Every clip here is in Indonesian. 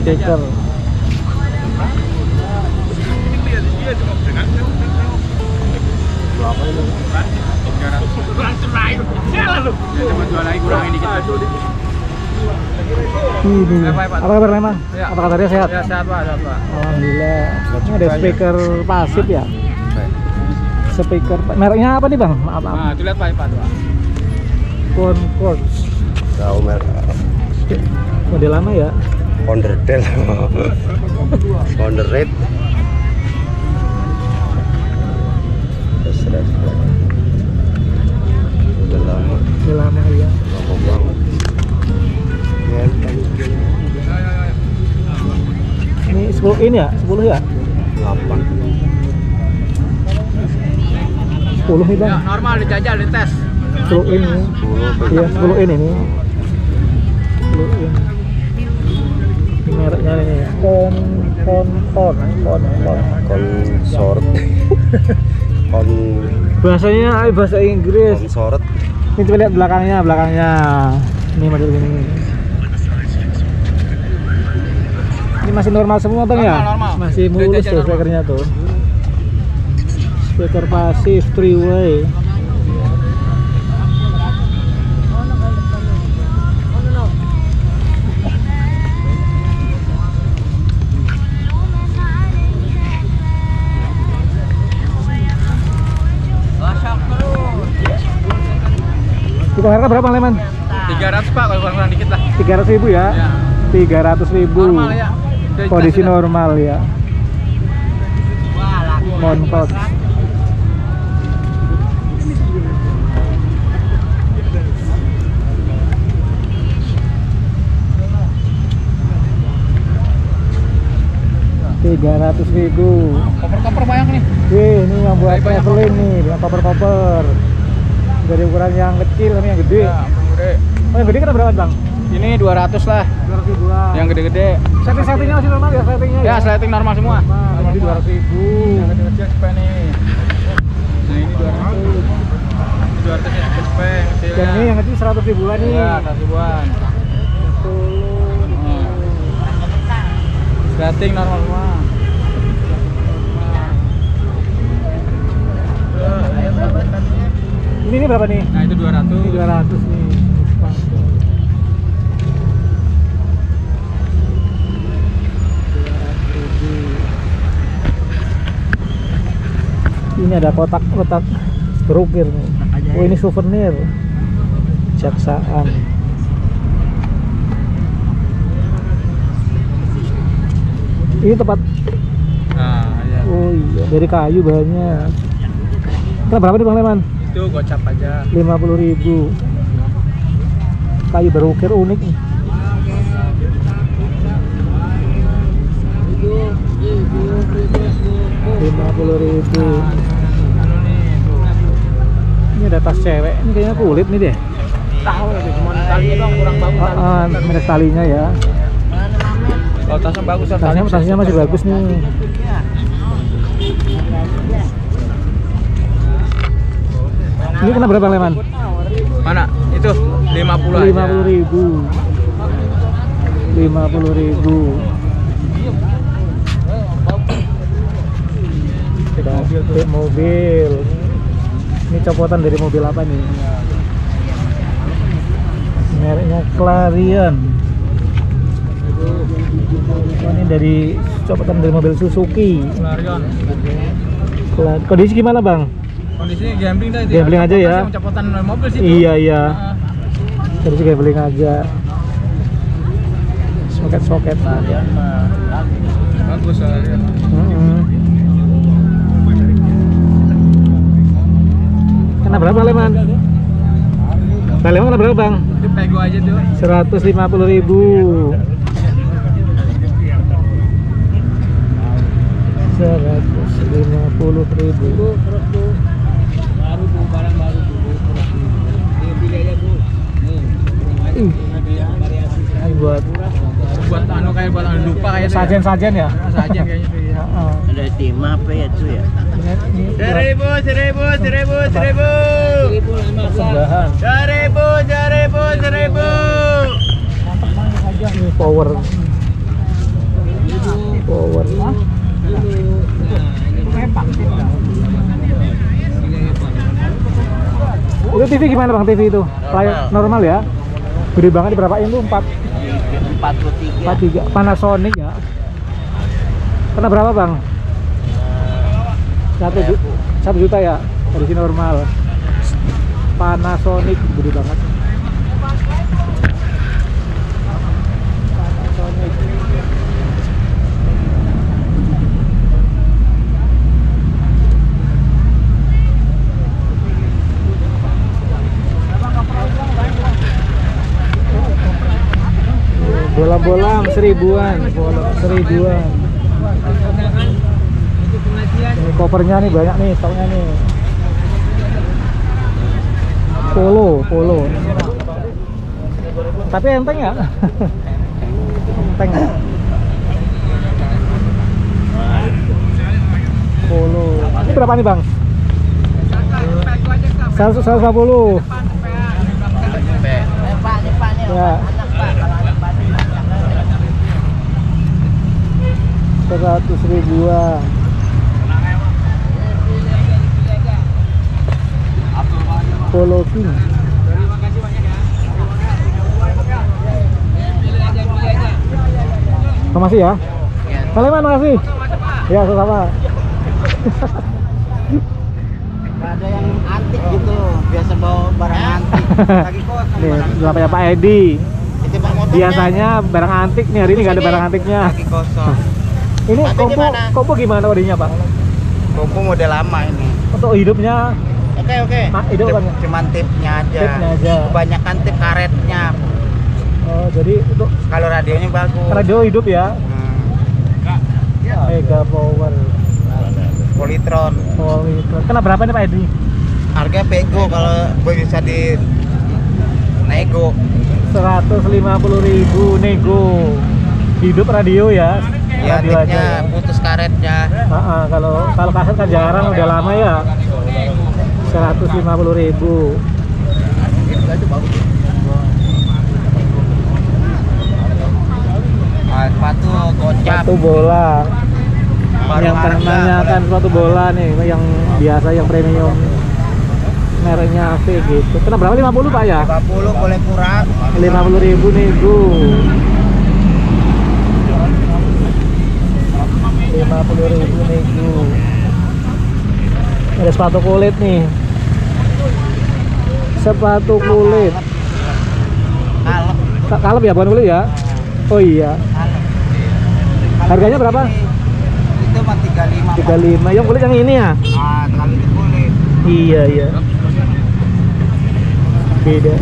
speaker ini Apa, kabar Leman? Ya. apa kabarnya sehat? Ya sehat pak, sehat pak. Alhamdulillah ini ada speaker pasif ya speaker mereknya apa nih bang? maaf maaf Nah, itu lihat pak, pak. Pak. Concord Tahu merek model lama ya Founder Dell. Founder Red. Terus. Udah lama, model lama ya lama banget. Ya, ini 10 in ya? 10 ya? delapan. 10 nih bang Ya, normal dijajal, dites. 10 in nih Sepuluh. iya 10 in ini 10 in ini mereknya ini Con Concord Concord Konsort. Kon bahasanya ay, bahasa Inggris. Konsort. ini coba lihat belakangnya belakangnya. Ini model ini. Ini masih normal semua bang ya? Normal, masih mulus tuh normal. speakernya tuh. Speaker pasif three way Itu harga berapa Leman? 300 pak, kalau kurang-kurang dikit lah. 300 ribu ya? Ya. 300 ribu Normal ya. Udah Kondisi normal ya Concord Tiga ratus ribu. Koper-koper banyak nih. Wih, ini yang buat traveling nih, yang koper-koper. Dari ukuran yang kecil sama yang gede. Ya, gede. Oh, yang gede kan berapa bang? Ini 200 lah. 200 ribuan. Yang gede-gede. setting-settingnya masih normal ya settingnya Ya, sliding normal semua. Normal, jadi 200 ribu. Yang kecil-kecil cepet nih. Nah, ini 200. Ini 200 yang yang kecil. Yang ini yang kecil 100 ribuan nih. Ya, atas ribuan. Hmm. Sliding normal semua. Ini ini berapa nih? Nah, itu 200. Ini 200 nih. Ini ada kotak-kotak berukir nih. Oh ini souvenir. Jaksaan. Ini tempat Nah, ya. Oh iya dari kayu bahannya. Kita berapa nih Bang Leman? Itu gocap aja. 50.000 kayu berukir unik nih. lima puluh ribu. Ini ada tas cewek. Ini kayaknya kulit nih deh. Tahu itu cuma talinya doang kurang bagus. ah, ah, minus talinya ya. Kalau tasnya bagus, tasnya tasnya masih bagus nih ini kena berapa leman? Mana? Itu 50 aja. lima puluh ribu. lima puluh ribu. Mobil mobil. Ini copotan dari mobil apa nih mereknya Clarion. Oh, ini dari copotan dari mobil Suzuki. Clarion. Cla- kondisi gimana bang Kondisinya gambling dah. Gambling aja ya? Yang Copotan mobil sih. iya iya Ah. kondisi gambling aja soket soketan Clarion mah. Bagus Clarion. Mm-mm. Kena berapa leman? Nah, kena berapa bang? Itu pego aja tuh. 150 ribu Seratus lima puluh ribu Baru bu, barang baru bu. Pilih aja bu. Buat Buat anu kayak buat anu dupa kayak sajen-sajen ya? Sajen kayaknya. ya. Heeh. Ada tim apa ya itu ya? Seribu, seribu, seribu, seribu. Seribu, seribu, seribu. Ini power power itu TV gimana bang TV itu layar normal ya gede banget berapa ini tuh 4 43 43 Panasonic ya. Kena berapa bang? Satu ju- satu juta ya? Kondisi normal. Panasonic gede banget Panasonic bola-bola seribuan. Bola seribuan. Ini kopernya nih banyak nih stoknya nih. Polo polo. Tapi enteng ya? Enteng. Ya polo. Ini berapa nih bang? 100 150 ya seratus ribuan. Polo King. Makasih ya. Kalian makasih. Ya sama ada yang antik gitu biasa bawa barang antik. Lagi kosong Nih, barang ya Pak Edi. Biasanya barang antik nih, hari ini nggak ada barang antiknya. Lagi kosong Ini Tapi kompo, gimana? kompo gimana wadihnya Pak? kumpul model lama ini Untuk hidupnya oke oke kan ya? cuman tipnya aja Tipnya aja. kebanyakan tip karetnya Oh jadi untuk kalau radionya bagus radio hidup ya Hmm. Mega Power Polytron Polytron Kena berapa nih Pak Edi? harga pego kalau bisa di nego 150.000 nego hidup radio ya. Ya radio aja ya. putus karetnya. Uh -uh, kalau kalau kaset kan jarang udah lama ya. 150 ribu. Ah, sepatu gocap sepatu bola. Baru yang pernahnya kan sepatu bola nih yang biasa yang premium. Mereknya AC gitu. Kena berapa? 50 pak ya? 50 boleh kurang. 50 ribu nih bu. 50.000 nego ada sepatu kulit nih. Sepatu kulit. Kalep kalep ya bukan kulit ya? Iya. Oh iya. Harganya berapa? Itu 35 35 yang kulit yang ini ya? Ah, iya iya. Beda.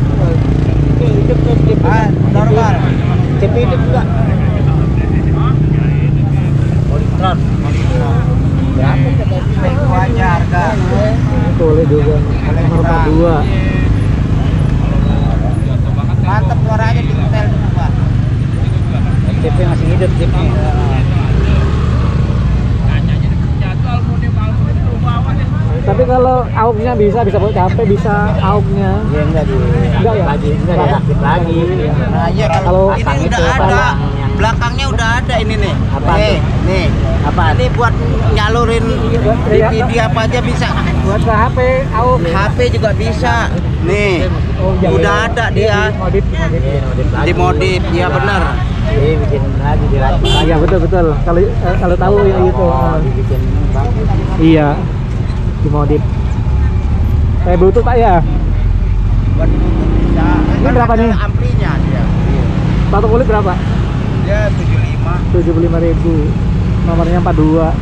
Ah normal. Cepi itu juga. Berapa aja harga kulit juga. Nomor 42 mantep suaranya di hotel masih hidup CP tapi kalau auknya bisa bisa buat HP bisa auknya ya enggak Enggak ya? lagi enggak Enggak ya? lagi. Nah iya Kalau ini udah itu, ada belakangnya udah ada ini nih Apa nih tuh? nih Apa? ini buat nyalurin Iya. DVD apa aja bisa buat ke HP auk HP juga bisa nih Oh, iya, udah iya. ada dia modif modif dimodif ya Iya, bikin lagi dilatih. Iya betul betul. Kalau eh, kalau tahu ya itu. Dibikin Iya. Dimodif. Kayak Bluetooth Pak ya. buat Bluetooth bisa Ini Kan berapa nih? amplinya dia Sepatu kulit berapa? Dia 75 75.000. Nomornya 42.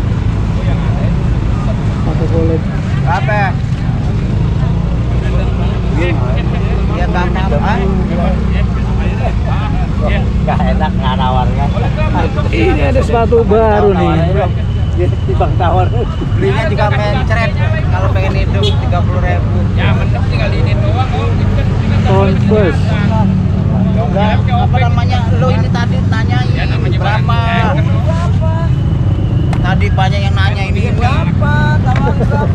Sepatu kulit. berapa ya? Gampang ah Gak enak nggak nawarnya. Ini ada sepatu baru nih. Di bang tawar. Belinya juga mencret. Kalau pengen hidup 30 ribu. Ya mendem tinggal ini doang Converse. Enggak, apa namanya lo ini tadi tanyain berapa? Tadi banyak yang nanya ini berapa? Kawan berapa